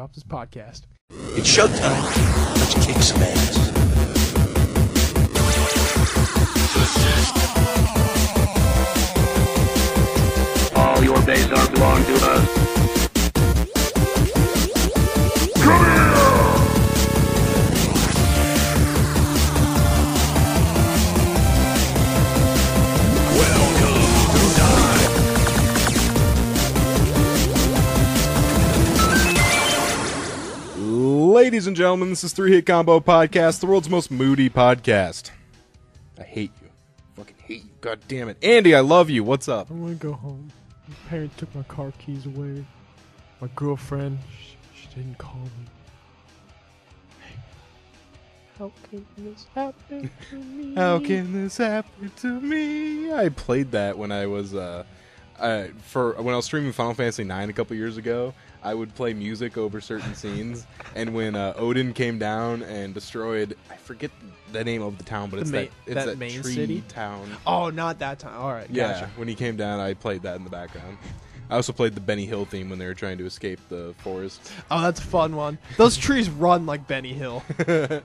off this podcast. It's showtime. Let's kick some ass. Gentlemen, this is Three Hit Combo Podcast, the world's most moody podcast. I hate you. Fucking hate you. God damn it. Andy, I love you. What's up? I want to go home. My parents took my car keys away. My girlfriend, she, she didn't call me. How can this happen to me? How can this happen to me? I played that when I was uh, uh for when I was streaming Final Fantasy IX a couple years ago. I would play music over certain scenes, and when uh, Odin came down and destroyed, I forget the name of the town, but The it's ma- that it's that that, main tree city? town. Oh, not that time. All right, Yeah, gotcha. when he came down, I played that in the background. I also played the Benny Hill theme when they were trying to escape the forest. Oh, that's a fun one. Those trees run like Benny Hill. nice.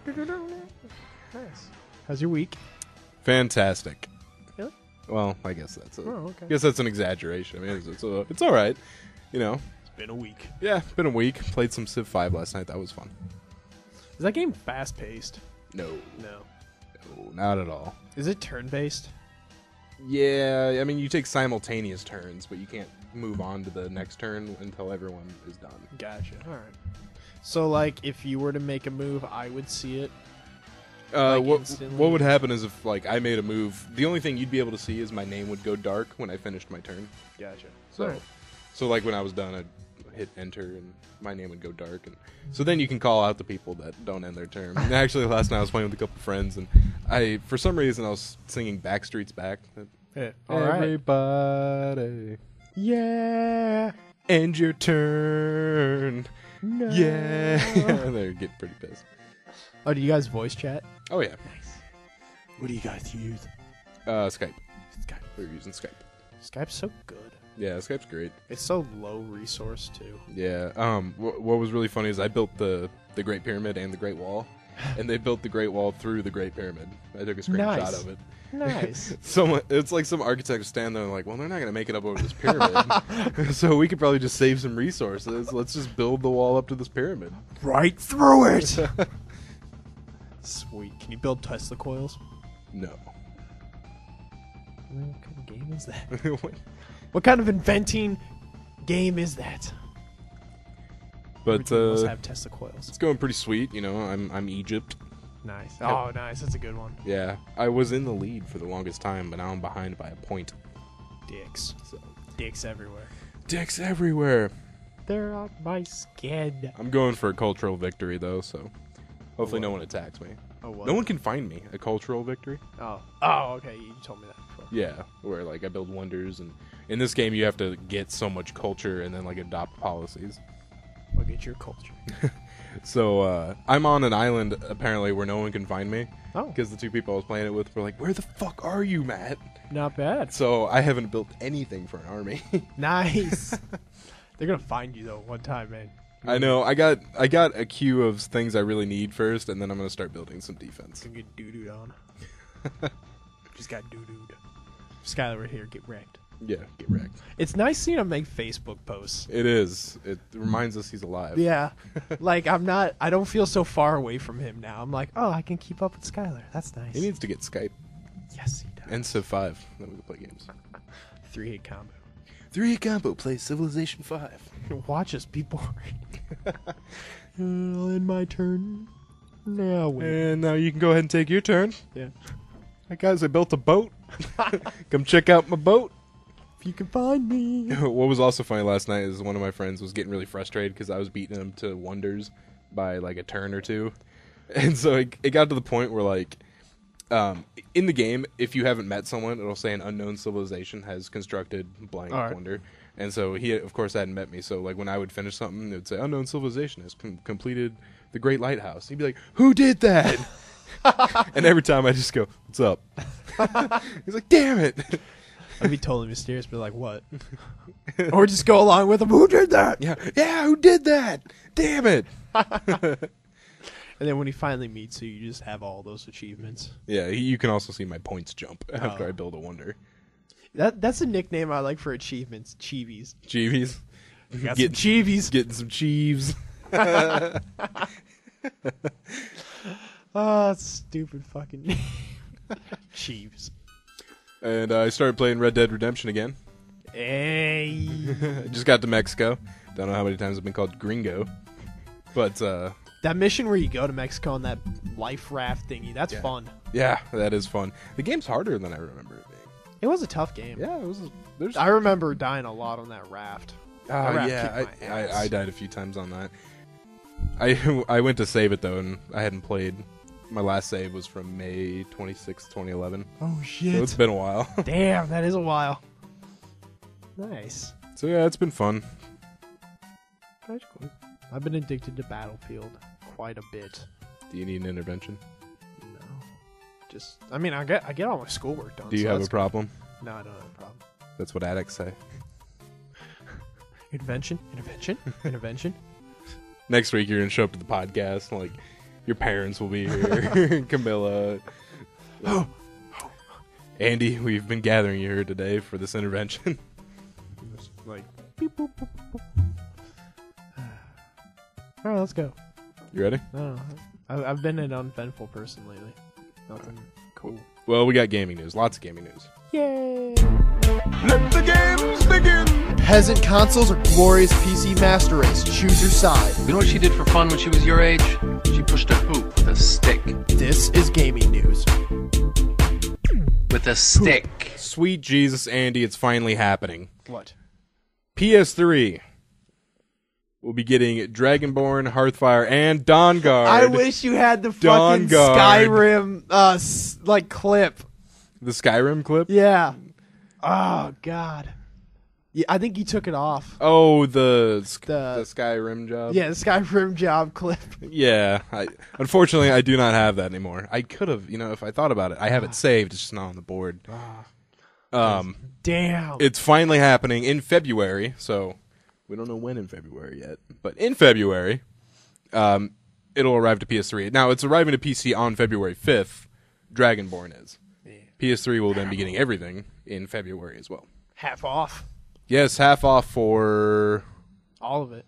How's your week? Fantastic. Really? Well, I guess that's a, Oh, okay. I guess that's an exaggeration. I mean, it's, it's, uh, it's all right. You know, It's been a week. yeah, been a week. Played some Civ 5 last night. That was fun. Is that game fast paced? No, No. no, not at all. Is it turn based? Yeah, I mean, you take simultaneous turns, but you can't move on to the next turn until everyone is done. Gotcha. All right. So, like, if you were to make a move, I would see it. Uh, Like what instantly? what would happen is if like I made a move, the only thing you'd be able to see is my name would go dark when I finished my turn. Gotcha. So, Alright. so like when I was done, I'd hit enter and my name would go dark, and so then you can call out the people that don't end their term. And actually, last night I was playing with a couple friends, and I for some reason I was singing Backstreet's Back. Yeah. All right. Everybody, Yeah. end your turn. No. Yeah, they're getting pretty pissed. Oh, do you guys voice chat? Oh yeah, Nice. What do you guys use? uh, Skype. Skype. We're using Skype. Skype's so good. Yeah, Skype's great. It's so low resource too. Yeah. Um. Wh- what was really funny is I built the the Great Pyramid and the Great Wall, and they built the Great Wall through the Great Pyramid. I took a screenshot Nice. of it. Nice. Someone, it's like some architects stand there and like, well, they're not gonna make it up over this pyramid, so we could probably just save some resources. Let's just build the wall up to this pyramid. Right through it. Sweet. Can you build Tesla coils? No. What kind of game is that? What kind of inventing game is that? but must uh, have Tesla coils. it's going pretty sweet. You know, I'm I'm Egypt. Nice. Oh, nice. That's a good one. Yeah, I was in the lead for the longest time, but now I'm behind by a point. Dicks. So Dicks everywhere. dicks everywhere. They're on my skin. I'm going for a cultural victory though, so hopefully no one attacks me. Oh, what? No one can find me. A cultural victory. Oh. Oh, okay. You told me that before. Yeah, where like I build wonders, and in this game you have to get so much culture and then like adopt policies. Look at your culture. So uh, I'm on an island apparently where no one can find me Oh, because the two people I was playing it with were like, "Where the fuck are you, Matt?" not bad. So I haven't built anything for an army. Nice. They're gonna find you though one time, man. I mm-hmm. know. I got I got a queue of things I really need first, and then I'm gonna start building some defense. Gonna get doo dooed on. Just got doo dooed. Skyler right here, get wrecked. Yeah, get wrecked. It's nice seeing him make Facebook posts. It is. It reminds us he's alive. Yeah. like I'm not I don't feel so far away from him now. I'm like, oh I can keep up with Skyler. That's nice. He needs to get Skype yes he does. and Civ Five. Then we can play games. three hit combo. Three combo plays Civilization Five. Watch us be boring. I'll end my turn. Now wait. And now you can go ahead and take your turn. Yeah. Hey guys, I built a boat. Come check out my boat. If you can find me. what was also funny last night is one of my friends was getting really frustrated because I was beating him to wonders by like a turn or two, and so it, it got to the point where like, um, in the game, if you haven't met someone, it'll say an unknown civilization has constructed blank right. wonder, and so he of course hadn't met me. So like when I would finish something, it would say unknown civilization has com- completed the Great Lighthouse. He'd be like, "Who did that?" and every time I just go, "What's up?" He's like, "Damn it." I'd be totally mysterious, but like what? or just go along with him. Who did that? Yeah, yeah. Who did that? Damn it. And then when he finally meets you, you just have all those achievements. Yeah, you can also see my points jump after Oh. I build a wonder. That that's a nickname I like for achievements. Chivies. Jeevies. Got Getting- some chivies. Getting some cheeves. Oh, stupid fucking name. Chiefs. And uh, I started playing Red Dead Redemption again. Hey. I just got to Mexico. Don't know how many times I've been called gringo. But uh, that mission where you go to Mexico on that life raft thingy, that's Yeah. fun. yeah, that is fun. The game's harder than I remember it being. It was a tough game. Yeah, it was. There's. I remember dying a lot on that raft. Uh, That yeah, kicked my I, ass. I, I died a few times on that. I I went to save it though, and I hadn't played. My last save was from May 26, 2011. Oh So it's shit. been a while. Damn, that is a while. Nice. so yeah, it's been fun. That's cool. I've been addicted to Battlefield quite a bit. Do you need an intervention? No. Just I mean I get I get all my schoolwork done. Do you so have a that's- problem? No, I don't have a problem. That's what addicts say. Intervention? Intervention? Intervention? Next week you're gonna show up to the podcast, like your parents will be here, Camilla. Andy, we've been gathering you here today for this intervention. Just like. All right, let's go. You ready? No, I've, I've been an uneventful person lately. Nothing cool. Well, we got gaming news. Lots of gaming news. Yay! Let the games begin. Peasant consoles or glorious PC master race? Choose your side. You know what she did for fun when she was your age? She pushed a hoop with a stick. This is gaming news. With a stick. Sweet Jesus, Andy, it's finally happening. What? PS3 will be getting Dragonborn, Hearthfire, and Dawnguard. I wish you had the fucking Guard. Skyrim uh s- like clip. the Skyrim clip. Yeah. Oh god. Yeah, I think you took it off. Oh, the sk- The- the Skyrim job. Yeah, the Skyrim job clip. Yeah, I, unfortunately, I do not have that anymore. I could have, you know, if I thought about it. I have it saved. It's just not on the board. Um, Damn. it's finally happening in February. So we don't know when in February yet, but in February, um, it'll arrive to PS3. Now it's arriving to PC on February fifth. Dragonborn is. PS3 will then be getting everything in February as well. Half off. Yes, half off for. All of it.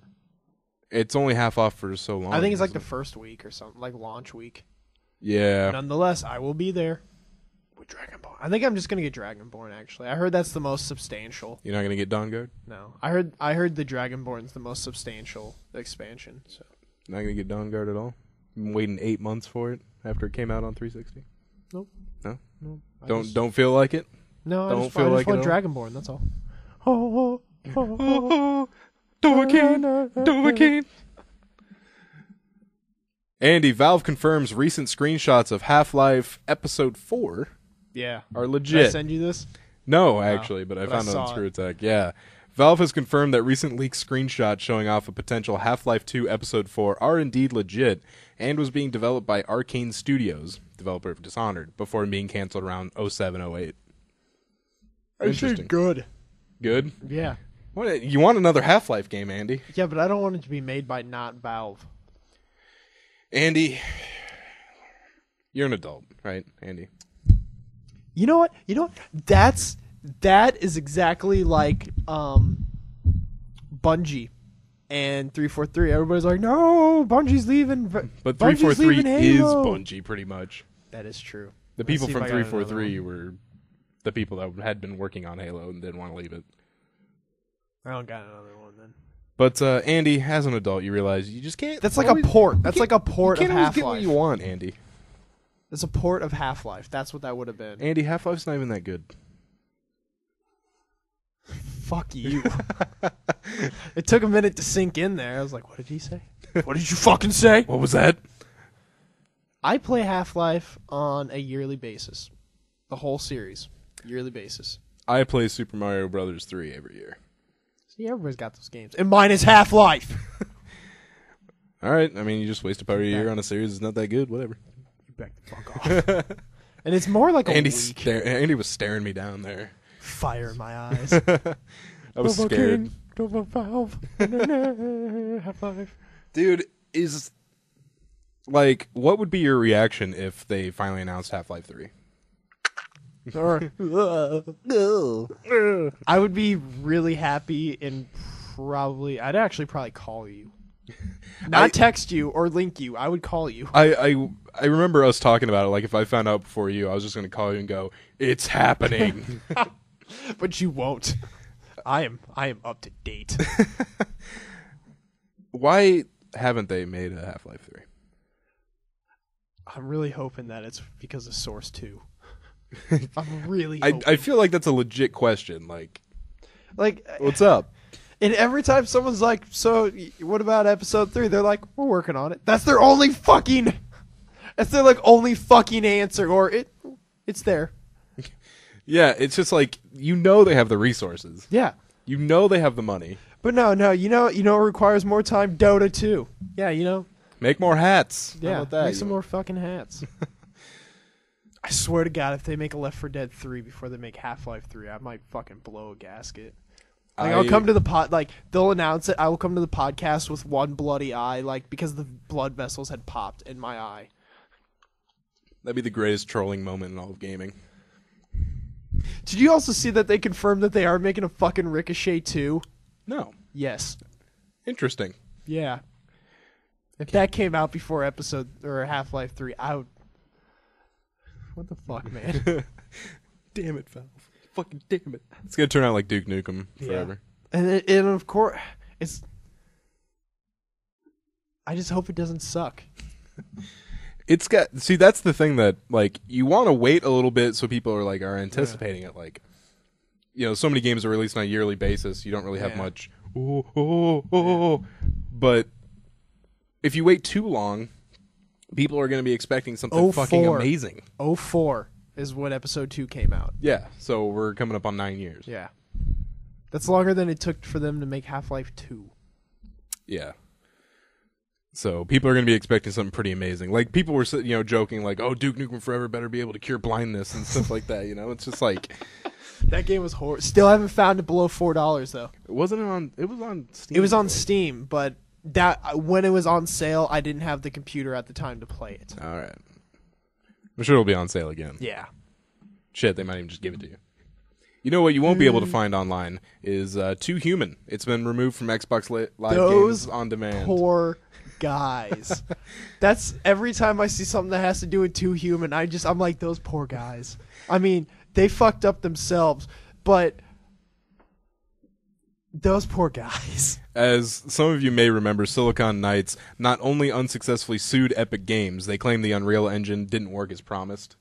It's only half off for so long. I think it's like the isn't first week or something, like launch week. Yeah. Nonetheless, I will be there with Dragonborn. I think I'm just gonna get Dragonborn. Actually, I heard that's the most substantial. You're not gonna get Dawnguard. No, I heard I heard the Dragonborn's the most substantial expansion. So Not gonna get Dawnguard at all. Been waiting eight months for it after it came out on 360. Nope. No. no, I Don't just- don't feel like it. no. I don't just, feel I just like it want all? Dragonborn. That's all. Oh, oh, oh, oh. Dovahkiin, Dovahkiin. Andy, Valve confirms recent screenshots of Half-Life Episode 4 Yeah. are Did I legit. send you this? No, actually, but I but I found it on saw Screw it. Attack. Yeah. Valve has confirmed that recent leaked screenshots showing off a potential Half-Life 2 Episode 4 are indeed legit and was being developed by Arkane Studios, developer of Dishonored, before being canceled around 0708. Interesting. good. Good. Yeah. What, you want another Half-Life game, Andy? Yeah, but I don't want it to be made by not Valve. Andy, you're an adult, right, Andy? You know what? You know what? That's that is exactly like um Bungie and 343. Everybody's like, "No, Bungie's leaving." But 343 is Halo." Bungie, pretty much. That is true. The Let's people from if I got another 343 were the people that had been working on Halo and didn't want to leave it. I don't got another one then. But uh, Andy, as an adult, you realize you just can't. That's like always- a port. That's like a port You of can't always Half get what you want, Andy. It's a port of Half Life. That's what that would have been. Andy, Half Life's not even that good. Fuck you. it took a minute to sink in there. I was like, "What did he say? what did you fucking say?" What was that? I play Half Life on a yearly basis, the whole series, yearly basis. I play Super Mario Brothers 3 every year. See, everybody's got those games, and mine is Half Life. All right, I mean, you just waste a part of your year on a series that's not that good. Whatever. Back the fuck off. and it's more like a Andy, week. stare- Andy was staring me down there. Fire in my eyes. I was scared. Double valve. Half life. Dude, is like what would be your reaction if they finally announced Half-Life 3? or I would be really happy and probably I'd actually probably call you. Not I- text you or link you. I would call you. I, I I remember us talking about it. Like if I found out before you, I was just gonna call you and go, "It's happening." But you won't. I am I am up to date. Why haven't they made a Half Life Three? I'm really hoping that it's because of Source 2. I'm really I. I feel like that's a legit question. Like, like what's up? and every time someone's like, "So what about episode 3?" They're like, "We're working on it." That's their only fucking That's their like only fucking answer or it it's there. Yeah, it's just like you know they have the resources. Yeah. You know they have the money. But no, no, you know, you know, it requires more time. Dota 2. Yeah, you know, Make more hats. How yeah, about that? make some more fucking hats. I swear to God, if they make a Left 4 Dead 3 before they make Half Life 3, I might fucking blow a gasket. Like, I, will come to the pod, like they'll announce it. I will come to the podcast with one bloody eye, like because the blood vessels had popped in my eye. That'd be the greatest trolling moment in all of gaming. Did you also see that they confirmed that they are making a fucking Ricochet 2? No, Yes. interesting. Yeah. If that came out before episode or Half Life 3, I would. What the fuck, man? Damn it, Valve. Fucking damn it. It's gonna turn out like Duke Nukem forever. and it, and of course, it's. I just hope it doesn't suck. It's got see that's the thing that like you want to wait a little bit so people are like are anticipating it like you know so many games are released on a yearly basis you don't really have Yeah. much oh, oh, oh. but if you wait too long people are going to be expecting something Oh, fucking four. amazing 04 is when episode 2 came out. yeah so we're coming up on 9 years Yeah. That's longer than it took for them to make Half Life 2. yeah so people are going to be expecting something pretty amazing like people were you know joking like oh Duke Nukem Forever better be able to cure blindness and stuff like that you know it's just like That game was horrible. Still haven't found it below $4, though. it wasn't on it was on Steam It was on right? Steam, but that when it was on sale, I didn't have the computer at the time to play it. All right. I'm sure it'll be on sale again. Yeah. Shit, they might even just give it to you. You know what you won't be Mm. able to find online is uh, Too Human. It's been removed from Xbox Li- Live Those Games on demand. Poor guys. That's every time I see something that has to do with Too Human, I just I'm like those poor guys. I mean, they fucked up themselves, but those poor guys. As some of you may remember, Silicon Knights not only unsuccessfully sued Epic Games, they claimed the Unreal Engine didn't work as promised,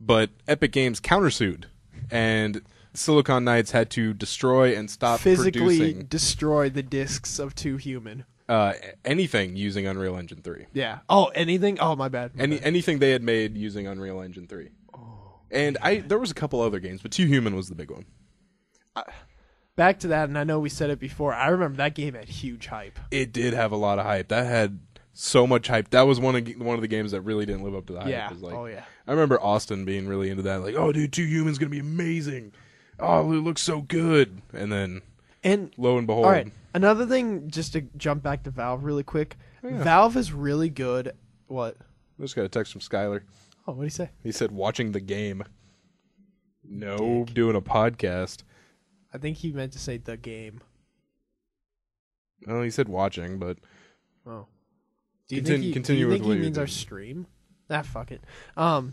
but Epic Games countersued, and Silicon Knights had to destroy and stop physically producing destroy the discs of Too Human. Uh, anything using Unreal Engine 3. Yeah. Oh, anything? Oh, my bad. my Any bad. anything they had made using Unreal Engine 3. Oh, And I there was a couple other games, but Too Human was the big one. Back to that, and I know we said it before. I remember that game had huge hype. It did have a lot of hype. That had so much hype. That was one of one of the games that really didn't live up to the hype. Yeah. Like, oh yeah. I remember Austin being really into that. Like, oh, dude, Too Humans gonna be amazing. Oh, it looks so good. And then And lo and behold, All right. Another thing, just to jump back to Valve really quick. Valve is really good. What? I just got a text from Skyler. Oh, what do you say? He said watching the game. No, doing a podcast. I think he meant to say the game. Oh, he said watching, but Oh. Do you Contin- think he, continue do you with think he means our stream? Ah, fuck it. Um,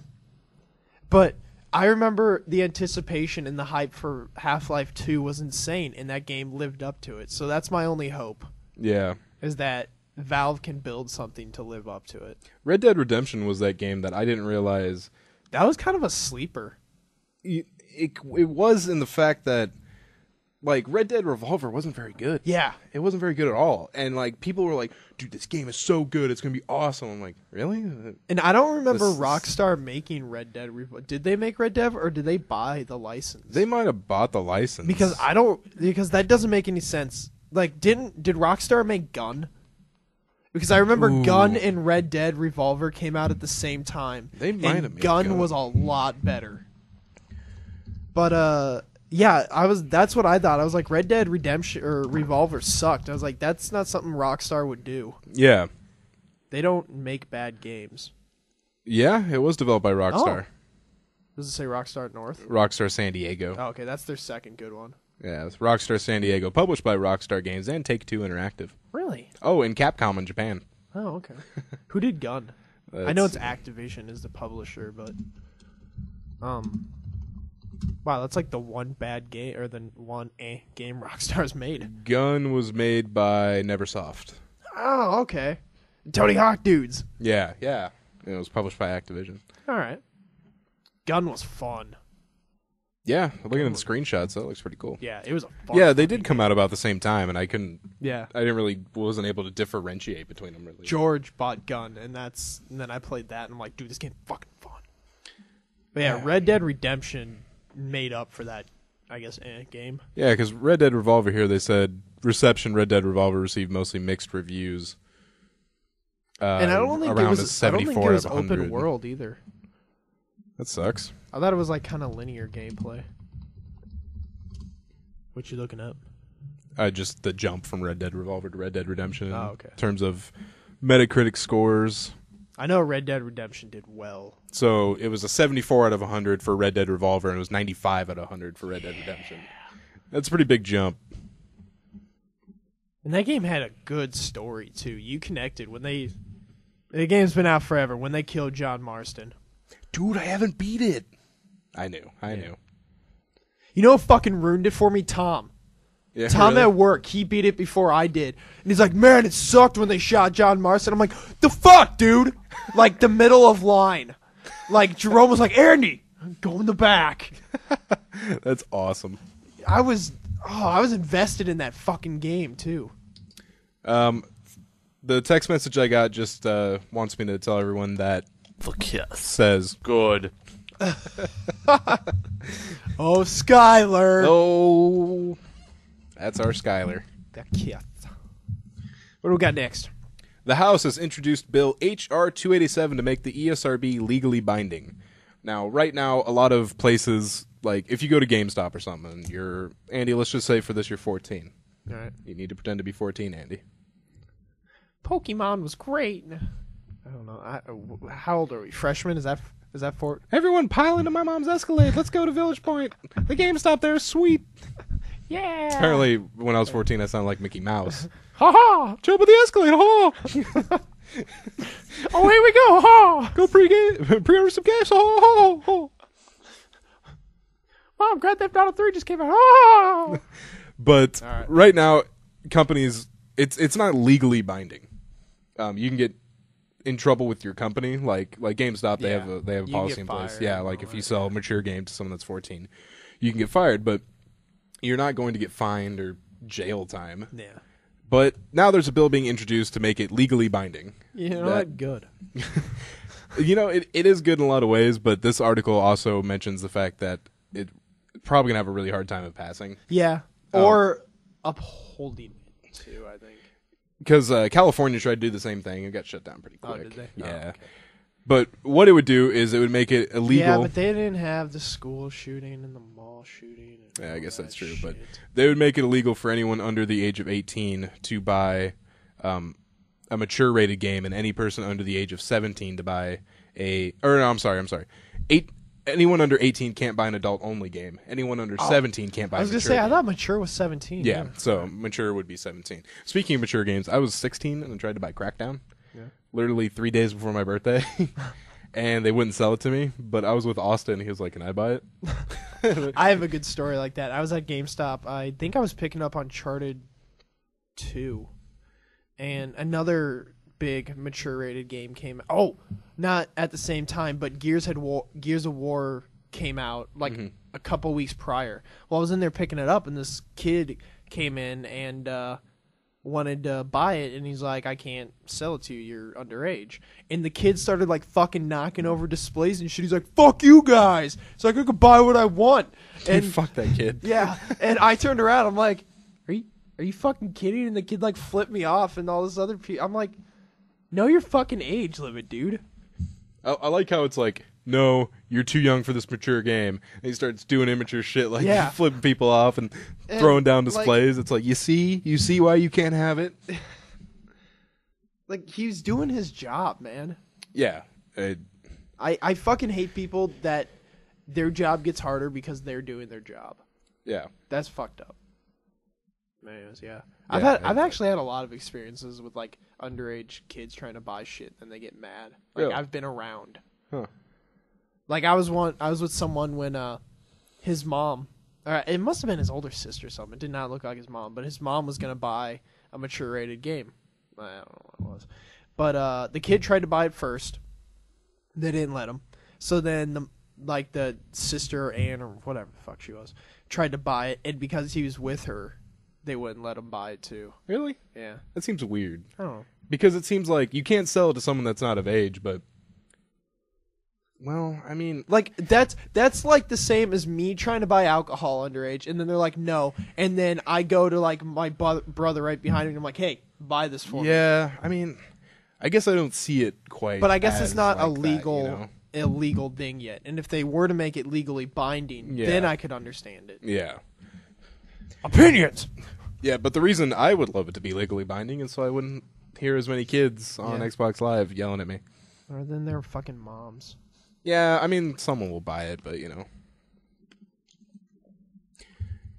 but I remember the anticipation and the hype for Half Life Two was insane, and that game lived up to it. So that's my only hope yeah. is that Valve can build something to live up to it. Red Dead Redemption was that game that I didn't realize That was kind of a sleeper. it, it, it was in the fact that like Red Dead Revolver wasn't very good. Yeah. It wasn't very good at all. And like people were like, dude, this game is so good, it's gonna be awesome. I'm like, really? And I don't remember This- Rockstar making Red Dead. Revo- did they make Red Dead or did they buy the license? They might have bought the license. because I don't because that doesn't make any sense. Like, didn't did Rockstar make Gun? Because I remember Ooh. Gun and Red Dead Revolver came out at the same time. They might and have made Gun, Gun. was a lot better. But uh, Yeah, I was. That's what I thought. I was like, Red Dead Redemption or Revolver sucked. I was like, that's not something Rockstar would do. Yeah, They don't make bad games. yeah, it was developed by Rockstar. Does it say Rockstar North? Rockstar San Diego. Oh, okay, that's their second good one. Yeah, it's Rockstar San Diego, published by Rockstar Games and Take Two Interactive. Really? Oh, and Capcom in Japan. Oh, okay. Who did Gun? I know it's Activision is the publisher, but um, wow, that's like the one bad game or the one eh game Rockstar's made. Gun was made by Neversoft. Oh, okay. Tony Hawk dudes. Yeah, yeah. It was published by Activision. All right. Gun was fun. Yeah, looking at the screenshots, that looks pretty cool. Yeah, it was a fun. Yeah, they did come out about the same time, and I couldn't. Yeah. I didn't really wasn't able to differentiate between them really. George bought Gun, and that's and then I played that, and I'm like, dude, this game fucking fun. But yeah, Red Dead Redemption made up for that, I guess, eh, game. Yeah, because Red Dead Revolver here, they said reception Red Dead Revolver received mostly mixed reviews. Uh, and I don't think around it was. I don't seventy-four think it was open world either. That sucks. I thought it was like kind of linear gameplay. What you looking up? Uh, just the jump from Red Dead Revolver to Red Dead Redemption. Oh, okay. In terms of Metacritic scores, I know Red Dead Redemption did well. so it was a seventy-four out of hundred for Red Dead Revolver, and it was ninety-five out of hundred for Red Dead Redemption. That's a pretty big jump. And that game had a good story too. You connected when they. The game's been out forever. When they killed John Marston, Dude, I haven't beat it. I knew. I knew. you know what fucking ruined it for me, Tom. Yeah, Tom really? at work, he beat it before I did, and he's like, "Man, it sucked when they shot John Marston." I'm like, "The fuck, dude!" like the middle of line, like Jerome was like, "Andy, go in the back." That's awesome. I was, oh, I was invested in that fucking game too. Um, the text message I got just uh, wants me to tell everyone that Fuck yes. says Good. Oh, Skyler. Oh, that's our Skyler. That kid. What do we got next? The House has introduced Bill H.R. 287 to make the ESRB legally binding. Now, right now, a lot of places, like if you go to GameStop or something, you're Andy. Let's just say for this, you're 14. All right. You need to pretend to be 14, Andy. Pokemon was great. I don't know. I, uh, how old are we? Freshman? Is that is that for? Everyone pile into my mom's Escalade. Let's go to Village Point. The GameStop there is sweet. Yeah. Apparently, when I was 14, I sounded like Mickey Mouse. Ha ha. Jump with the Escalade. Ha! Oh, here we go. Ha. Go pre-game, pre-order some gas. Ha! Ha! Ha! Mom, Grand Theft Auto 3 just came out. Ha. But right. right. now, companies it's it's not legally binding. Um, you can get in trouble with your company, like like GameStop. They Yeah. have a they have a You policy in place. Yeah, like if you sell a mature game to someone that's fourteen, you can get fired, but you're not going to get fined or jail time. yeah. But now there's a bill being introduced to make it legally binding. You know That- what? Good. You know, it, it is good in a lot of ways, but this article also mentions the fact that it probably gonna have a really hard time of passing. Yeah. Oh. Or upholding it too. I think. Because uh, California tried to do the same thing and got shut down pretty Oh, quick. did they? Yeah. Oh, okay. But what it would do is it would make it illegal. Yeah, but they didn't have the school shooting and the mall shooting. And Yeah, I guess that that's true. But they would make it illegal for anyone under the age of 18 to buy um, a mature rated game, and any person under the age of 17 to buy a. Or no, I'm sorry, I'm sorry. Eight. Anyone under 18 can't buy an adult only game. Anyone under 17 can't buy. Oh. I was gonna say I thought mature was seventeen. Yeah, so mature would be 17. Speaking of mature games, I was 16 and I tried to buy Crackdown. Literally three days before my birthday. and they wouldn't sell it to me, but I was with Austin. He was like, Can I buy it? I have a good story like that. I was at GameStop. I think I was picking up Uncharted 2. And another big mature rated game came Oh, not at the same time, but Gears had War, Gears of War came out like a couple weeks prior. Well, I was in there picking it up and this kid came in and uh wanted to buy it and he's like I can't sell it to you. You're underage. And the kid started like fucking knocking over displays and shit. He's like fuck you guys. It's like I could buy what I want. And Fuck that kid. yeah. And I turned around. I'm like are you are you fucking kidding? And the kid like flipped me off and all this other people I'm like know your fucking age limit dude. I, I like how it's like no, you're too young for this mature game. And he starts doing immature shit like Yeah. flipping people off and, And, throwing down like- displays. it's like, you see, you see why you can't have it. Like he's doing his job, man. Yeah, it, I I fucking hate people that their job gets harder because they're doing their job. yeah. That's fucked up. Anyways, yeah. I've Yeah, had I've actually had a lot of experiences with like underage kids trying to buy shit and they get mad. Like Really? I've been around. Huh. Like I was one I was with someone when uh his mom uh, it must have been his older sister or something. It did not look like his mom, but his mom was gonna buy a mature rated game. I don't know what it was. But uh the kid tried to buy it first. They didn't let him. So then the like the sister or aunt or whatever the fuck she was tried to buy it and because he was with her, they wouldn't let him buy it too. Really? Yeah. That seems weird. I don't know. Because it seems like you can't sell it to someone that's not of age, but. Well, I mean, Like that's that's like the same as me trying to buy alcohol underage, and then they're like, no, and then I go to like my bu- brother right behind me, and I'm like, hey, buy this for me. yeah, I mean, I guess I don't see it quite. But I guess it's as not a like that, you legal know? illegal thing yet, and if they were to make it legally binding, Yeah. then I could understand it. Yeah. Opinions. Yeah, but the reason I would love it to be legally binding is so I wouldn't hear as many kids on Yeah. Xbox Live yelling at me. Or then they're fucking moms. Yeah, I mean, someone will buy it, but you know.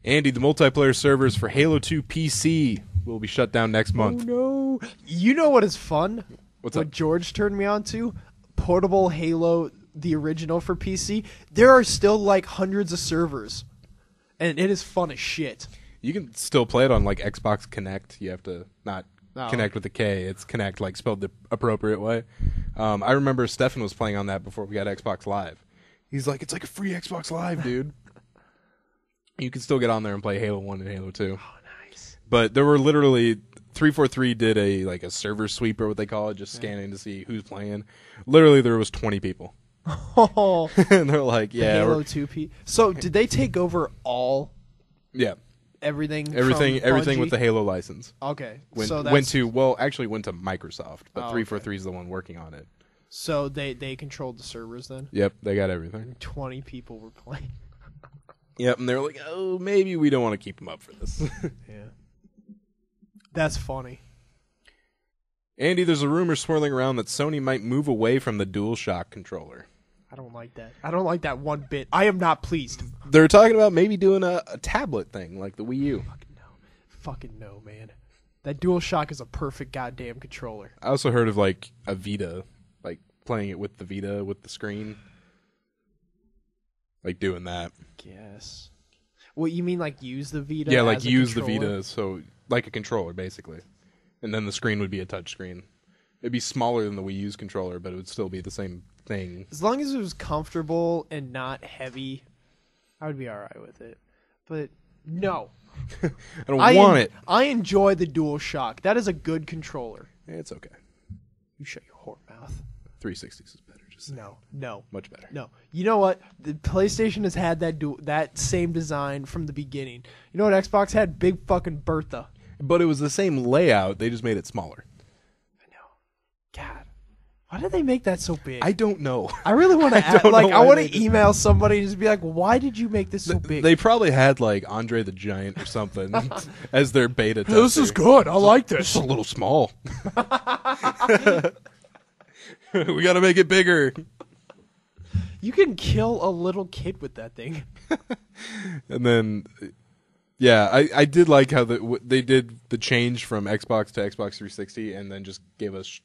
Andy, the multiplayer servers for Halo 2 PC will be shut down next month. Oh no! You know what is fun? What's what up? George turned me on to? Portable Halo, the original for PC. There are still like hundreds of servers, and it is fun as shit. You can still play it on like Xbox Connect. You have to not Oh. connect with the K. It's Connect, like spelled the appropriate way. Um, I remember Stefan was playing on that before we got Xbox Live. He's like, it's like a free Xbox Live, dude. you can still get on there and play Halo One and Halo Two. Oh, nice. But there were literally three four three did a like a server sweep or what they call it, just scanning to see who's playing. Literally, there was twenty people, Oh, and they're like, yeah, Halo Two P. So did they take over all yeah, everything? everything, everything with the Halo license. Okay, went so that's, went to well actually went to Microsoft, but Oh, three four three is the one working on it. so they they controlled the servers then. Yep, they got everything. Twenty people were playing. Yep, and they're like, oh, maybe we don't want to keep them up for this. Yeah, that's funny. Andy, there's a rumor swirling around that Sony might move away from the DualShock controller. I don't like that. I don't like that one bit. I am not pleased. They're talking about maybe doing a, a tablet thing like the Wii U. Fucking no. Fucking no, man. That DualShock is a perfect goddamn controller. I also heard of like a Vita, like playing it with the Vita with the screen, like doing that. Yes. What you mean, like use the Vita? yeah, like use the controller? Vita, so like a controller basically, and then the screen would be a touch screen. It'd be smaller than the Wii U's controller, but it would still be the same thing. As long as it was comfortable and not heavy, I would be all right with it. But no, I don't I want en- it. I enjoy the DualShock. That is a good controller. It's okay. You shut your whore mouth. 360s is better. Just saying. No, no, much better. no. You know what? The PlayStation has had that du- that same design from the beginning. You know what Xbox had? Big fucking Bertha. But it was the same layout. They just made it smaller. God, why did they make that so big? I don't know. I really want to don't like know I why want they to did- email somebody and just be like, "Why did you make this so big?" They probably had like Andre the Giant or something as their beta. This is good. I like this. It's a little small. we got to make it bigger. you can kill a little kid with that thing. And then, yeah, I, I did like how the, w- they did the change from Xbox to Xbox 360, and then just gave us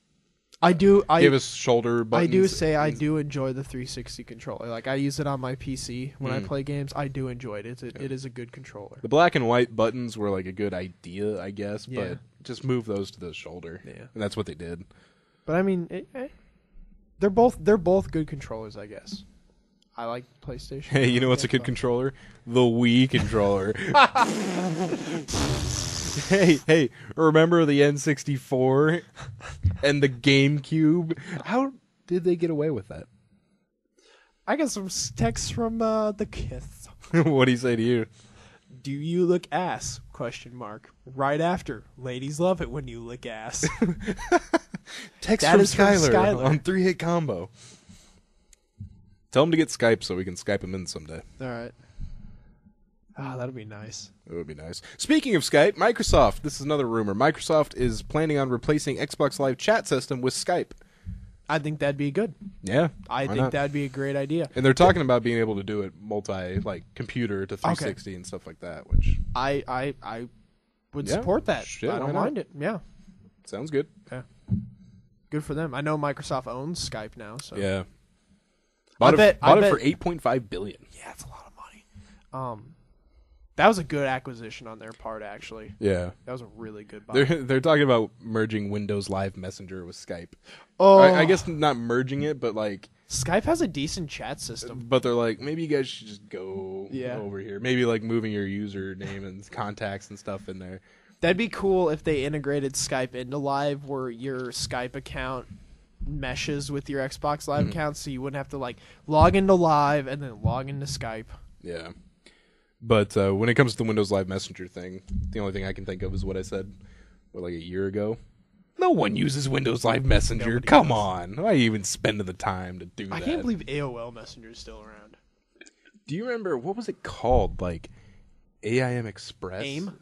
I do. I gave us shoulder I do say I do enjoy the 360 controller. Like I use it on my PC when I Mm. play games. I do enjoy it. It's a, it is a good controller. The black and white buttons were like a good idea, I guess, Yeah. but just move those to the shoulder. Yeah. and that's what they did. But I mean, it, eh, they're both they're both good controllers. I guess. I like PlayStation. Hey, you know what's a good controller? The Wii controller. hey, hey, remember the N64 and the GameCube? How did they get away with that? I got some texts from uh, the kids. what do you say to you? Do you look ass? Question mark. Right after, ladies love it when you lick ass. Text That from is from Skyler Skyler. on three hit combo. Tell him to get Skype so we can Skype him in someday. All right. Ah, that'd be nice. It would be nice. Speaking of Skype, Microsoft. This is another rumor. Microsoft is planning on replacing Xbox Live chat system with Skype. I think that'd be good. Yeah, I think not? that'd be a great idea. And they're talking about being able to do it multi, like computer to 360 and stuff like that, which I I I would Yeah, support that. shit, I don't not? mind it. Yeah, sounds good. Yeah, good for them. I know Microsoft owns Skype now, so Yeah. Bought, it, bet- I bought it bet- for 8.5 billion. yeah, that's a lot of money. Um, that was a good acquisition on their part. Actually, Yeah. that was a really good buy. They're they're talking about merging Windows Live Messenger with Skype. oh, I, I guess not merging it, but like, Skype has a decent chat system. but they're like, maybe you guys should just go Yeah. over here. Maybe like moving your username and contacts and stuff in there. That'd be cool if they integrated Skype into Live, where your Skype account meshes with your Xbox Live Mm-hmm. account, so you wouldn't have to like log into Live and then log into Skype. Yeah. But uh, when it comes to the Windows Live Messenger thing, the only thing I can think of is what I said what, like a year ago. No one uses Windows Live Messenger. Nobody Come does. on. Why are you even spending the time to do that? I that? can't believe AOL Messenger is still around. Do you remember what was it called? Like AIM Express? AIM?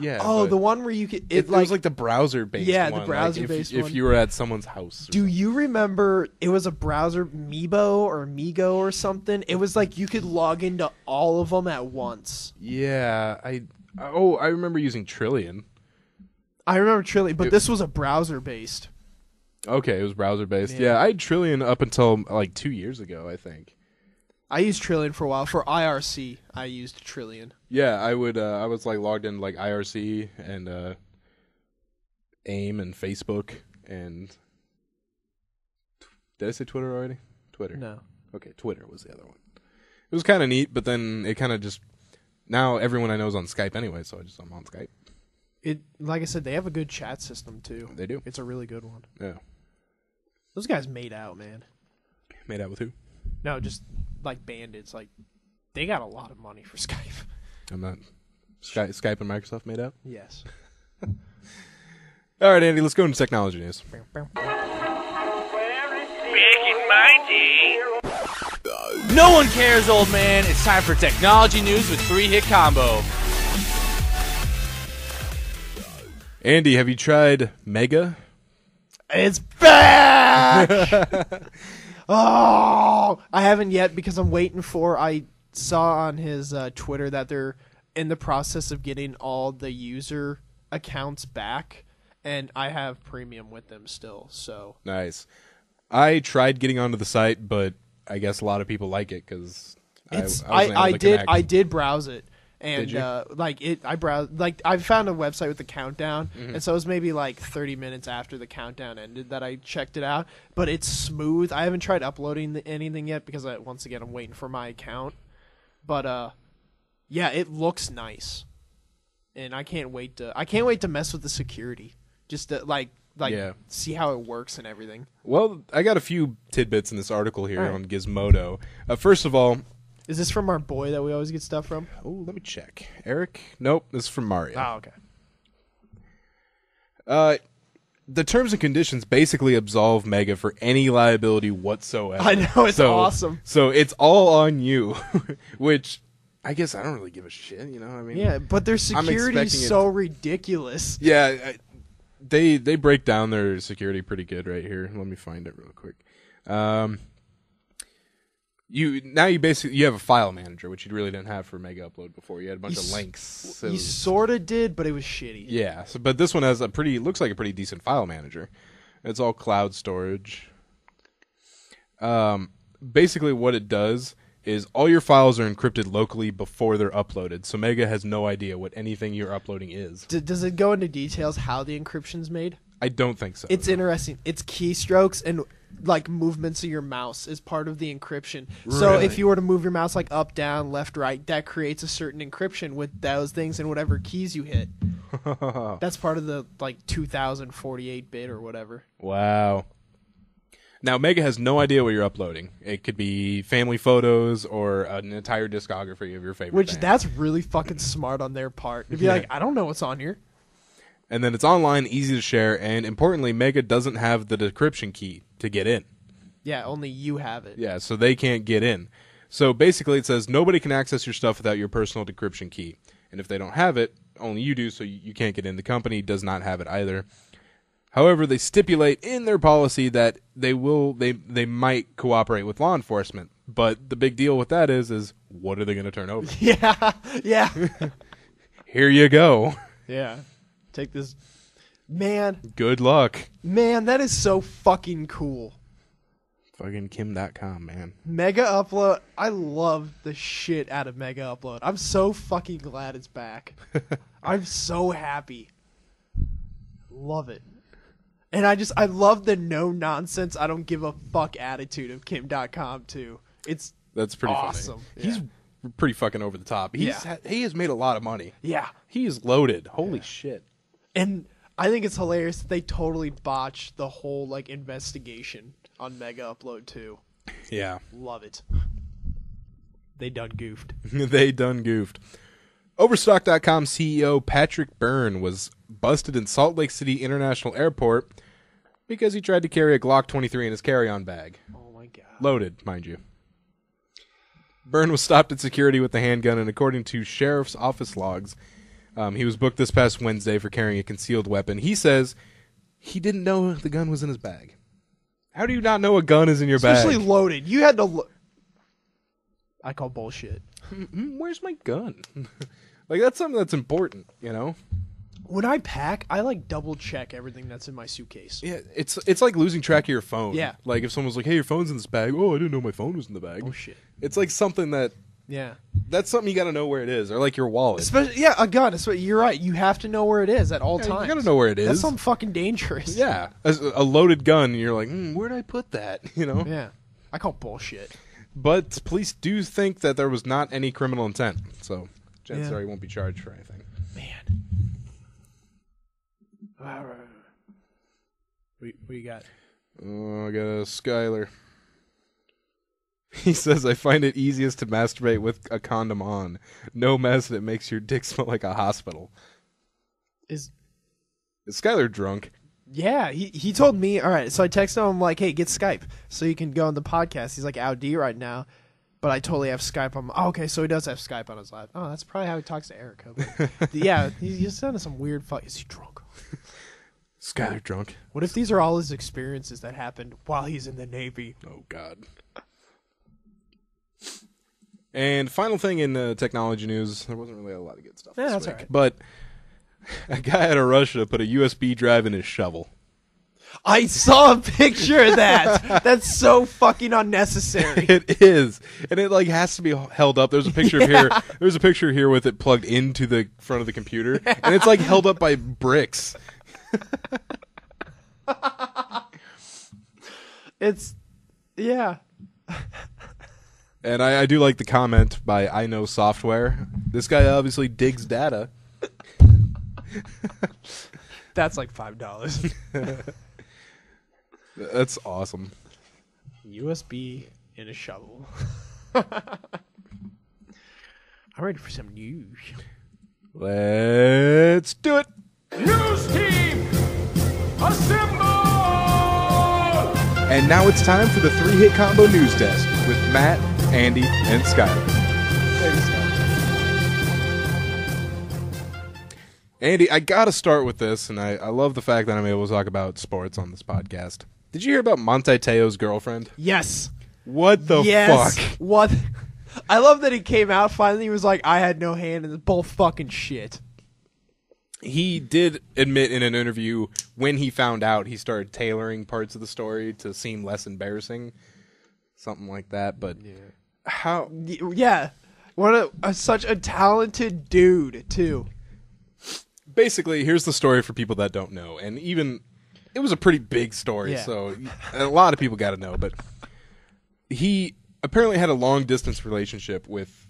Yeah. Oh, the one where you could it, it, like, was like the browser based Yeah, the one. like, browser-based if, one. If you were at someone's house. Do you remember it was a browser Meebo or Migo or something? It was like you could log into all of them at once. Yeah, I oh I remember using Trillian. I remember Trillian, but It- this was a browser based. Okay, it was browser based. Yeah. Yeah. I had Trillian up until like two years ago, I think. I used Trillian for a while. For IRC, I used Trillian. Yeah, I would. Uh, I was like logged in like IRC and uh, AIM and Facebook and did I say Twitter already? Twitter. No. Okay, Twitter was the other one. It was kind of neat, but then it kind of just now everyone I know is on Skype anyway, so I just I'm on Skype. It like I said, they have a good chat system too. They do. It's a really good one. Yeah. Those guys made out, man. Made out with who? No, just like bandits. Like they got a lot of money for Skype. I'm not. Sky, Skype and Microsoft made out. Yes. All right, Andy, let's go into technology news. No one cares, old man. It's time for technology news with three hit combo. Andy, have you tried Mega? It's back. oh, I haven't yet because I'm waiting for. I saw on his uh, Twitter that they're in the process of getting all the user accounts back, and I have premium with them still. So Nice. I tried getting onto the site, but I guess a lot of people like it because it's I, I, I, did. I did browse it. And uh, like it, I browsed like I found a website with the countdown, Mm-hmm. and so it was maybe like 30 minutes after the countdown ended that I checked it out. But it's smooth. I haven't tried uploading the, anything yet because I, once again I'm waiting for my account. But uh, yeah, it looks nice, and I can't wait to I can't wait to mess with the security, just to like like Yeah. see how it works and everything. Well, I got a few tidbits in this article here right. on Gizmodo. Uh, first of all, Is this from our boy that we always get stuff from? oh, let me check. Eric? Nope, this is from Mario. Oh, okay. Uh, the terms and conditions basically absolve Mega for any liability whatsoever. I know, it's So- awesome. So it's all on you, which I guess I don't really give a shit. You know what I mean? Yeah, but their security is it- so ridiculous. Yeah, I, they they break down their security pretty good right here. Let me find it real quick. Um, you now you basically you have a file manager, which you really didn't have for Mega Upload before. You had a bunch You of links. It You sort of did, but it was shitty. yeah, so, but this one has a pretty looks like a pretty decent file manager. It's all cloud storage. Um, basically, what it does is all your files are encrypted locally before they're uploaded, so Mega has no idea what anything you're uploading is. D- does it go into details how the encryption's made? I don't think so. It's interesting. It's keystrokes and like movements of your mouse is part of the encryption. So if you were to move your mouse like up, down, left, right, that creates a certain encryption with those things and whatever keys you hit. That's part of the like 2048 bit or whatever. Wow. Now Mega has no idea what you're uploading. It could be family photos or an entire discography of your favorite. Which band. that's really fucking smart on their part. To be Yeah. like, I don't know what's on here. and then it's online, easy to share, and importantly, Mega doesn't have the decryption key to get in. Yeah, only you have it. Yeah, so they can't get in. So basically, it says nobody can access your stuff without your personal decryption key. And if they don't have it, only you do, so you can't get in. The company does not have it either. However, they stipulate in their policy that they will they they might cooperate with law enforcement. But the big deal with that is is what are they going to turn over? Yeah, yeah, Here you go. yeah. Take this, man, Good luck. man. That is so fucking cool. Fucking Kim Dotcom, man. Mega Upload. I love the shit out of Mega Upload. I'm so fucking glad it's back. I'm so happy. Love it. And I just I love the no nonsense, I don't give a fuck attitude of Kim Dotcom too. It's That's pretty Awesome. He's pretty fucking over the top. He's Yeah. he has made a lot of money. yeah. He is loaded. Holy shit. And I think it's hilarious that they totally botched the whole like investigation on Mega Upload too. Yeah. Love it. They done goofed. they done goofed. Overstock.com CEO Patrick Byrne was busted in Salt Lake City International Airport because he tried to carry a Glock 23 in his carry-on bag. Oh my god. Loaded, mind you. Byrne was stopped at security with the handgun, and according to sheriff's office logs, um, he was booked this past Wednesday for carrying a concealed weapon. He says he didn't know the gun was in his bag. How do you not know a gun is in your bag? Especially bag? loaded. You had to lo- I call bullshit. Mm, Where's my gun? like that's something that's important, you know. When I pack, I like double check everything that's in my suitcase. Yeah, it's it's like losing track of your phone. Yeah. Like if someone's like, "Hey, your phone's in this bag." Oh, I didn't know my phone was in the bag. Oh shit. It's like something that Yeah. that's something you got to know where it is, or like your wallet. Especially yeah, a gun. It's what you're right. You have to know where it is at all Yeah, you gotta know where it is. That's something fucking dangerous. yeah, As a loaded gun, you're like, mm, "Where'd I put that?" You know. Yeah. I call bullshit. But police do think that there was not any criminal intent, so chances Yeah. are he won't be charged for anything. Man. What, what you got? Oh, I got a Skyler. He says, I find it easiest to masturbate with a condom on. No mess that makes your dick smell like a hospital. Is Is Skyler drunk? yeah, he he told me. All right, so I texted him like, "Hey, get Skype so you can go on the podcast." He's like out D right now, but I totally have Skype on. My, oh, okay, so he does have Skype on his lap. Oh, that's probably how he talks to Erica. But yeah, he, he's sounding some weird. Fuck, is he drunk? Skyler drunk. What if these are all his experiences that happened while he's in the Navy? Oh, God. And final thing in uh, technology news, there wasn't really a lot of good stuff. Yeah, that's week, right. But a guy out of Russia put a USB drive in his shovel. I saw a picture of that. That's so fucking unnecessary. It is, and it like has to be held up. There's a picture of here. There's a picture here with it plugged into the front of the computer, and it's like held up by bricks. It's yeah. And I, I do like the comment by I know software. This guy obviously digs data. That's like five dollars. That's awesome. USB in a shovel. I'm ready for some news. Let's do it. News team, assemble! And now it's time for the three hit combo news desk with Matt, Andy, and Skyler. Andy, I gotta start with this, and I, I love the fact that I'm able to talk about sports on this podcast. Did you hear about Manti Te'o's girlfriend? Yes. What the yes. fuck? What? I love that he came out finally. He was like, "I had no hand in this bull fucking shit." He did admit in an interview when he found out he started tailoring parts of the story to seem less embarrassing, something like that. But how? Yeah. What a, a such a talented dude too. Basically, here's the story for people that don't know, and even it was a pretty big story, Yeah. so a lot of people got to know. But he apparently had a long distance relationship with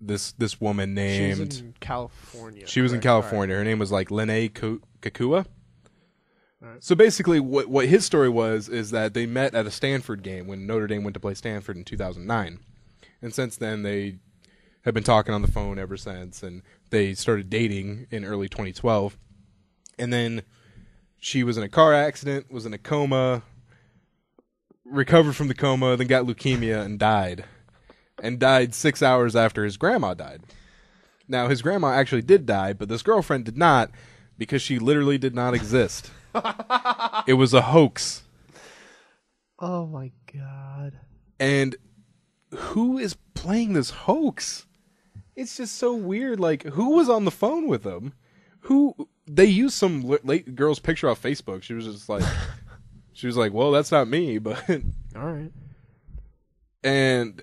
this this woman named. in California. She was in correct? All right. California. Her name was like Lennay Ku- So basically, what what his story was is that they met at a Stanford game when Notre Dame went to play Stanford in 2009, and since then they have been talking on the phone ever since, and they started dating in early 2012, and then she was in a car accident, was in a coma, recovered from the coma, then got leukemia and died. And died six hours after his grandma died. Now, his grandma actually did die, but this girlfriend did not because she literally did not exist. It was a hoax. Oh my god. And who is playing this hoax? It's just so weird. Like, who was on the phone with them? Who they used some li- late girl's picture off Facebook. She was just like, she was like, "Well, that's not me," but All right. and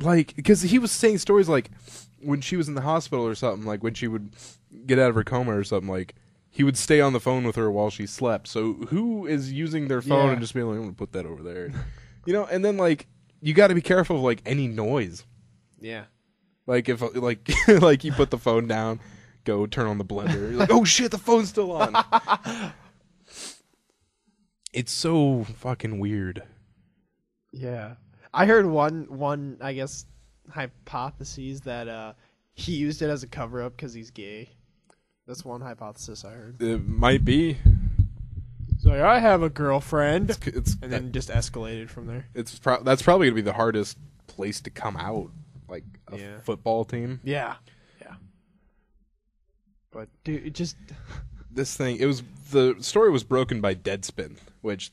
like because he was saying stories like when she was in the hospital or something like when she would get out of her coma or something like he would stay on the phone with her while she slept so who is using their phone Yeah. and just being like i'm gonna put that over there you know and then like you got to be careful of like any noise Yeah. like if like like you put the phone down go turn on the blender you're like oh shit the phone's still on it's so fucking weird Yeah. I heard one one I guess hypotheses that uh he used it as a cover up cuz he's gay. That's one hypothesis I heard. it might be So like, I have a girlfriend it's, it's and then just escalated from there. It's pro- that's probably gonna be the hardest place to come out, like a Yeah. football team. Yeah. Yeah. But dude, it just This thing, it was the story was broken by Deadspin, which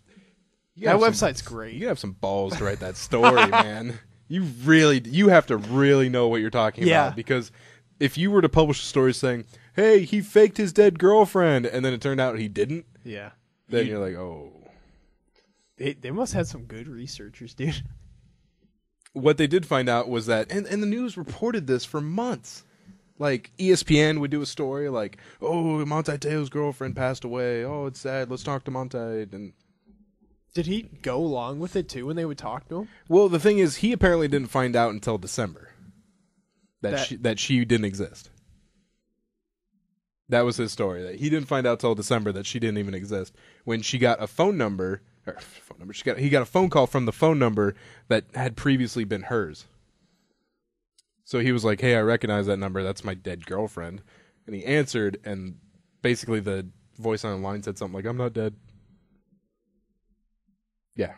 you that have some- website's great. you have some balls to write that story, man. You really, you have to really know what you're talking Yeah. about because if you were to publish a story saying, "Hey, he faked his dead girlfriend," and then it turned out he didn't, Yeah. then You- you're like, "Oh." They they must have some good researchers, dude. what they did find out was that and, and the news reported this for months like espn would do a story like oh Manti Te'o's girlfriend passed away oh it's sad let's talk to Manti and Did he go along with it too when they would talk to him? well the thing is he apparently didn't find out until december that, That- she that she didn't exist that was his story that he didn't find out till december that she didn't even exist when she got a phone number or phone number she got he got a phone call from the phone number that had previously been hers So he was like, "Hey, I recognize that number. That's my dead girlfriend." And he answered, and basically the voice on the line said something like, "I'm not dead." Yeah,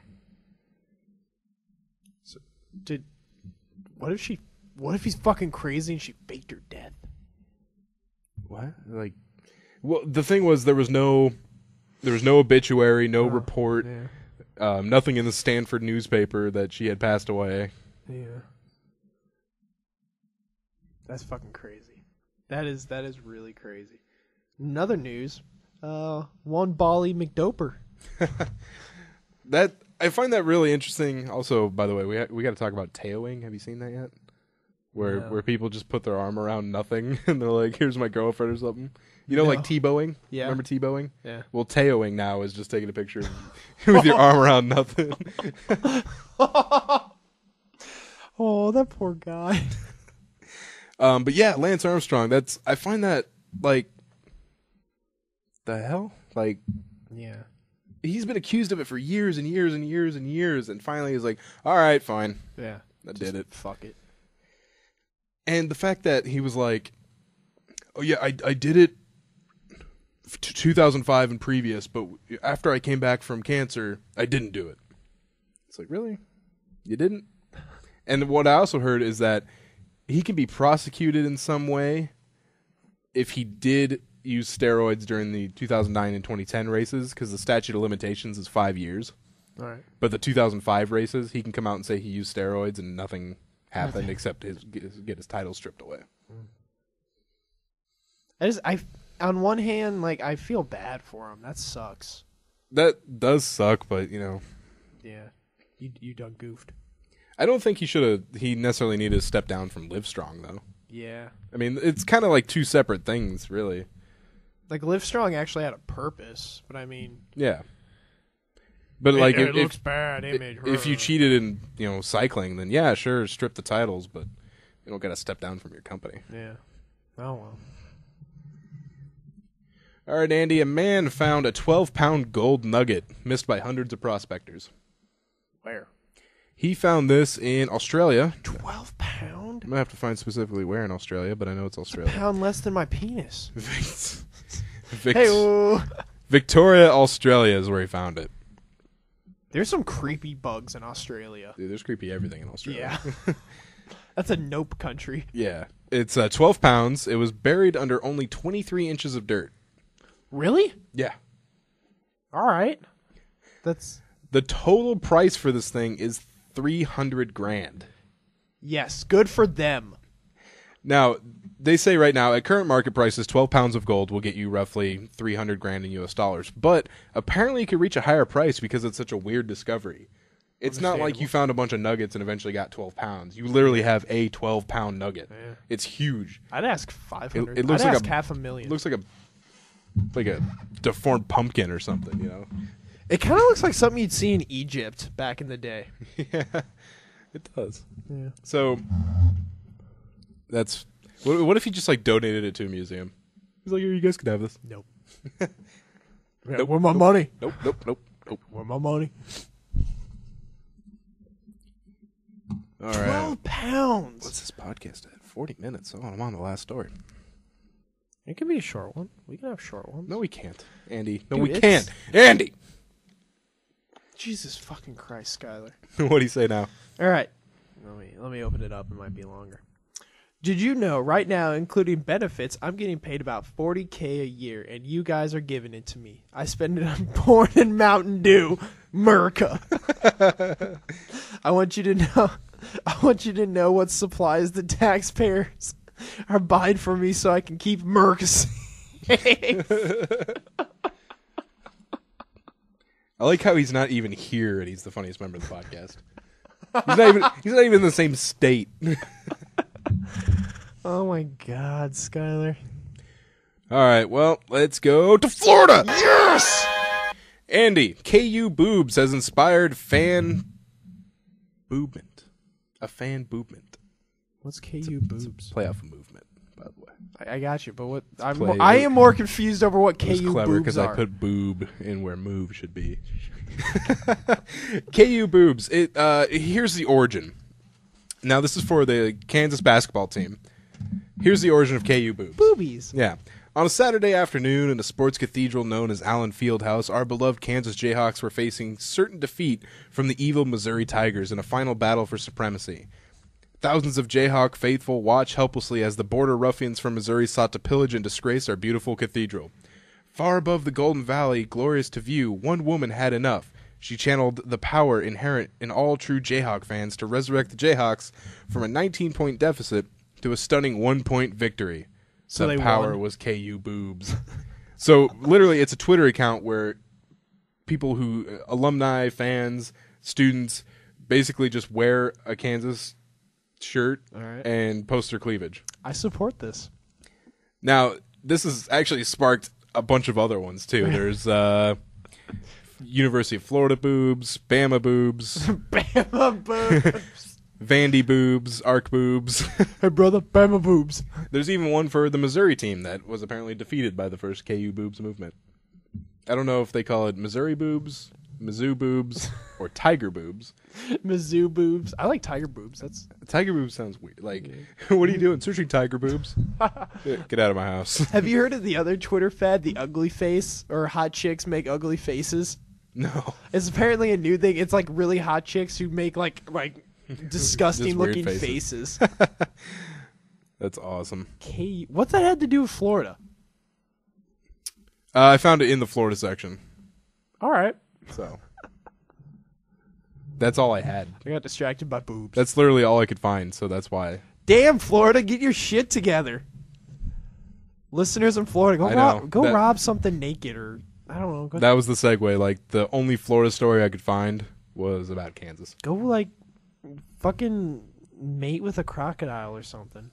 Did what if she? What if he's fucking crazy and she faked her death? What? Like, well, the thing was there was no, there was no obituary, no report, Yeah, um, nothing in the Stanford newspaper that she had passed away. yeah. That's fucking crazy. That is that is really crazy. Another news. Uh, one Bali McDoper. That I find that really interesting. Also, by the way, we ha- we got to talk about Te'oing. Have you seen that yet? Where No. where people just put their arm around nothing and they're like, "Here's my girlfriend" or something. You know, No. like Tebowing. Yeah. Remember Tebowing? Yeah. Well, Te'oing now is just taking a picture with your arm around nothing. Oh, that poor guy. Um, but yeah, Lance Armstrong. That's I find that like the hell like yeah. he's been accused of it for years and years and years and years, and finally he's like, "All right, fine, Yeah. I did it." Fuck it. And the fact that he was like, "Oh yeah, I I did it." f- t- 2005 and previous, but after I came back from cancer, I didn't do it. It's like, really? You didn't? And what I also heard is that he can be prosecuted in some way if he did use steroids during the 2009 and 2010 races because the statute of limitations is five years. All right. But the 2005 races, he can come out and say he used steroids and nothing happened except his, get his get his title stripped away. I just I on one hand like I feel bad for him. That sucks. That does suck, but you know, Yeah. You you done goofed. I don't think he should have. He necessarily needed to step down from Livestrong, though. Yeah. I mean, it's kind of like two separate things, really. Like Livestrong actually had a purpose, but I mean Yeah. But like, it, if, looks if, bad image. if you cheated in you know cycling, then yeah, sure, strip the titles, but you don't got to step down from your company. Yeah. Oh well. All right, Andy. A man found a 12-pound gold nugget missed by hundreds of prospectors. Where? He found this in Australia. Twelve pound? I'm gonna have to find specifically where in Australia, but I know it's Australia. Pound less than my penis. Vic- Hey Victoria, Australia is where he found it. There's some creepy bugs in Australia. Dude, there's creepy everything in Australia. Yeah. That's a nope country. Yeah. It's uh, 12 pounds. It was buried under only 23 inches of dirt. Really? Yeah. All right. That's The total price for this thing is 300 grand. yes, good for them. Now, they say right now at current market prices, 12 pounds of gold will get you roughly 300 grand in US dollars. But apparently it could reach a higher price because it's such a weird discovery. It's not like you found a bunch of nuggets and eventually got 12 pounds. You literally have a 12 pound nugget. It's huge. I'd ask five hundred. It- it looks I'd like ask a- half a million. It looks like a like a deformed pumpkin or something, you know. it kind of looks like something you'd see in Egypt back in the day. yeah. It does. Yeah. So that's what, what if he just like donated it to a museum? He's like, "Here, you guys can have this." Nope. Nope, Where my nope, money? Nope, nope, nope, nope. Where my money? All right. Twelve pounds. What's this podcast at? Forty minutes. Oh, I'm on the last story. It can be a short one. We can have short ones. No, we can't, Andy. No, Dude, we it's- can't, Andy. Jesus fucking Christ, Skyler. what do you say now? All right. Let me let me open it up. It might be longer. Did you know right now, including benefits, I'm getting paid about 40k a year, and you guys are giving it to me. I spend it on porn and Mountain Dew, Merca. I want you to know. I want you to know what supplies the taxpayers are buying for me, so I can keep Merca safe. I like how he's not even here, and he's the funniest member of the podcast. He's not even. He's not even in the same state. Oh my God, Skyler. All right, well, let's go to Florida. Yes! Andy, KU Boobs has inspired fan boobment. A fan boobment. What's KU boobs? Playoff movement, by the way. I, I got you, but what? I'm play- more, I am more confused over what It was KU clever boobs because. I put boob in where move should be. KU boobs. It uh, here's the origin. Now this is for the Kansas basketball team. Here's the origin of KU boobs. boobies. Yeah. On a Saturday afternoon in a sports cathedral known as Allen Fieldhouse, our beloved Kansas Jayhawks were facing certain defeat from the evil Missouri Tigers in a final battle for supremacy. Thousands of Jayhawk faithful watch helplessly as the border ruffians from Missouri sought to pillage and disgrace our beautiful cathedral. Far above the Golden Valley, glorious to view, one woman had enough. She channeled the power inherent in all true Jayhawk fans to resurrect the Jayhawks from a 19 point deficit to a stunning one point victory. So the they power won. was KU boobs. so literally, it's a Twitter account where people who uh, alumni, fans, students basically just wear a Kansas shirt right. and post their cleavage. I support this. Now, this has actually sparked a bunch of other ones too. There's uh, University of Florida boobs, Bama boobs, Bama boobs. Vandy boobs, Arc boobs. hey brother, Bama boobs. There's even one for the Missouri team that was apparently defeated by the first KU boobs movement. I don't know if they call it Missouri boobs, Mizzou boobs, or Tiger boobs. Mizzou boobs. I like tiger boobs. That's Tiger boobs sounds weird. Like, what are you doing? Searching tiger boobs? Get get out of my house. Have you heard of the other Twitter fad, the ugly face, or hot chicks make ugly faces? No. It's apparently a new thing. It's like really hot chicks who make like like disgusting looking faces. faces. That's awesome. K- what's that had to do with Florida? Uh, I found it in the Florida section. All right, So that's all I had. I got distracted by boobs. That's literally all I could find. So that's why. Damn, Florida, get your shit together. Listeners in Florida, go rob, go That- rob something naked or I don't know. Go, That was the segue. Like the only Florida story I could find was about Kansas. go like fucking mate with a crocodile or something.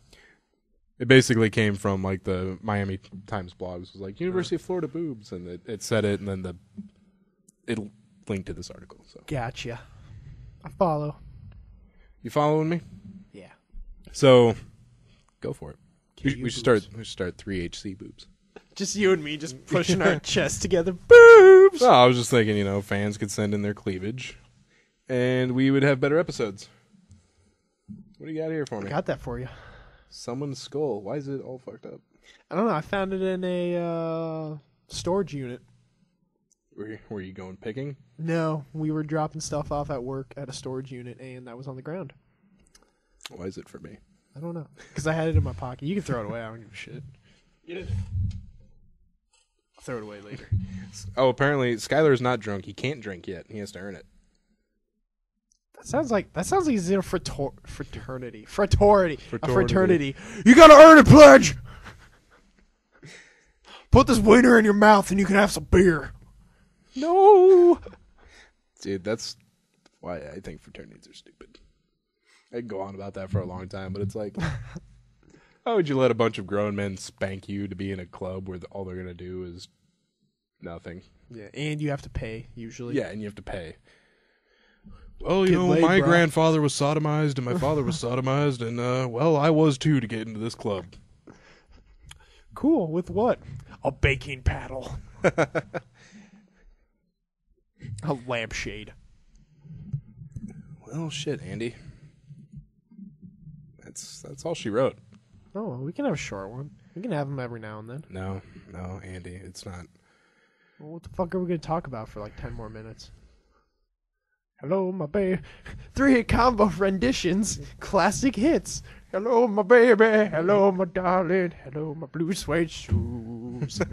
It basically came from like the Miami Times blogs. It was like University of Florida boobs, and it, it said it, and then the it linked to this article. So Gotcha. I follow. you following me? Yeah. So go for it. We, KU we should start. We should start three HC boobs. Just you and me, just pushing our chests together. Boobs. No, I was just thinking, you know, fans could send in their cleavage, and we would have better episodes. What do you got here for me? I got that for you. Someone's skull. Why is it all fucked up? I don't know. I found it in a uh, storage unit. Were you, were you going picking? No, we were dropping stuff off at work at a storage unit, and that was on the ground. Why is it for me? I don't know because I had it in my pocket. You can throw it away. I don't give a shit. Get it. I'll throw it away later. Oh, apparently Skyler's not drunk. He can't drink yet. He has to earn it. That sounds like that sounds like he's in a frater- fraternity. Fraternity. A Fraternity. fraternity. You gotta earn a pledge. Put this wiener in your mouth and you can have some beer. No. Dude, that's why I think fraternities are stupid. I could go on about that for a long time, but it's like, how would you let a bunch of grown men spank you to be in a club where the, all they're gonna do is nothing? Yeah, and you have to pay usually. Yeah, and you have to pay. Well, you Get know, laid, my bro. grandfather was sodomized, and my father was sodomized, and uh, well, I was too to get into this club. Cool. With what? A baking paddle. a lampshade. Well, shit, Andy. That's that's all she wrote. Oh, we can have a short one. We can have them every now and then. No, no, Andy, it's not. Well, what the fuck are we gonna talk about for like ten more minutes? Hello, my baby. Three hit combo renditions, classic hits. Hello, my baby. Hello, my darling. Hello, my blue suede shoes.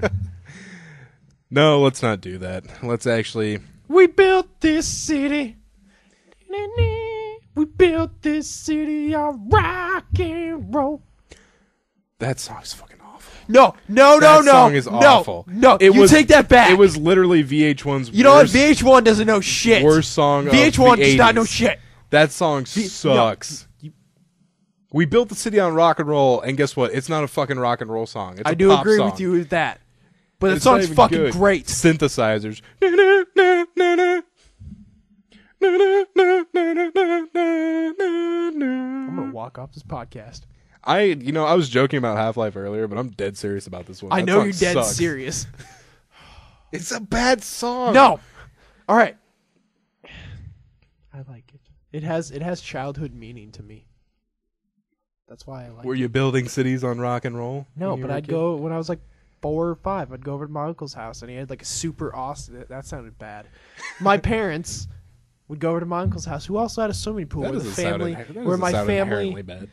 No, let's not do that. Let's actually. we built this city. We built this city on rock and roll. That song's fucking awful. No, no, no, that no. That song is no, awful. No, it you was, take that back. It was literally VH1's. You know what? worst, VH1 doesn't know shit. worst song. of VH1 the does not 80s. know shit. That song sucks. we built the city on rock and roll, and guess what? It's not a fucking rock and roll song. It's I a do pop agree song. with you with that. But the It's not song's even fucking good. great. Synthesizers. I'm gonna walk off this podcast. I, you know, I was joking about Half Life earlier, but I'm dead serious about this one. I That know song you're dead sucks. serious. It's a bad song. No. All right. I like it. It has it has childhood meaning to me. That's why I like it. Were it. you building cities on rock and roll? No, when you but were a I'd kid? go when I was like four or five. I'd go over to my uncle's house, and he had like a super awesome. That, that sounded bad. My parents would go over to my uncle's house, who also had a swimming pool. That where the doesn't sound family, inhe- that where doesn't my sound family bad.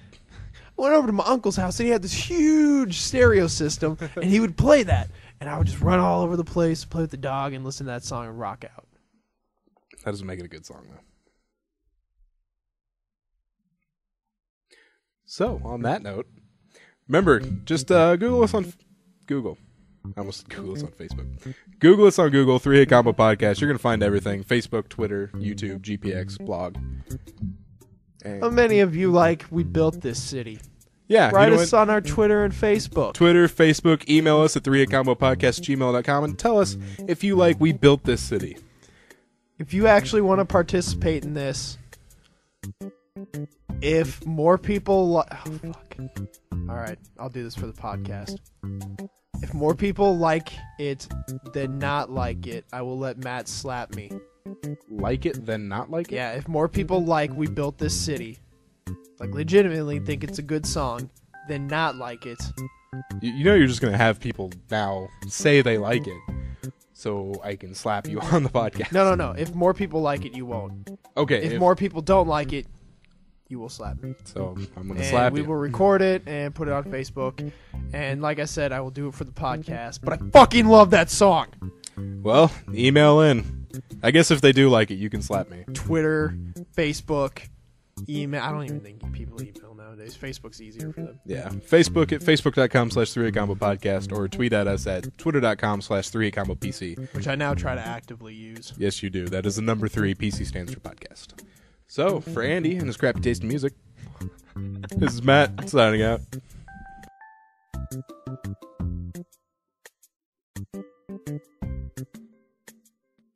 Went over to my uncle's house, and he had this huge stereo system, and he would play that, and I would just run all over the place, play with the dog, and listen to that song and rock out. That doesn't make it a good song though. So, on that note, remember, just uh, Google us on Google. I almost Google us on Facebook. Google us on Google, Three Hit Combo Podcast. You're gonna find everything: Facebook, Twitter, YouTube, GPX, blog. How many of you like we built this city? yeah, you Write know us what? on our Twitter and Facebook. Twitter, Facebook, email us at 3 at combo podcast gmail.com and tell us if you like we built this city. if you actually want to participate in this, if more people li- oh, fuck. All right, I'll do this for the podcast. If more people like it than not like it, I will let Matt slap me. Like it, then not like it? Yeah, if more people like we built this city, like legitimately think it's a good song, than not like it, You, you know you're just going to have people now say they like it so I can slap you on the podcast. no, no, no. If more people like it, you won't. Okay, If, more people don't like it, you will slap me. So I'm going to and slap we you. will record it and put it on Facebook. And like I said, I will do it for the podcast. But I fucking love that song. Well, email in. I guess if they do like it, you can slap me. Twitter, Facebook, email. I don't even think people email nowadays. Facebook's easier for them. Yeah. Facebook at facebook.com slash 3 combo podcast or tweet at us at twitter.com slash 3 combo PC. Which I now try to actively use. Yes, you do. That is the number three. PC stands for podcast. So, for Andy and his crappy taste in music, this is Matt signing out.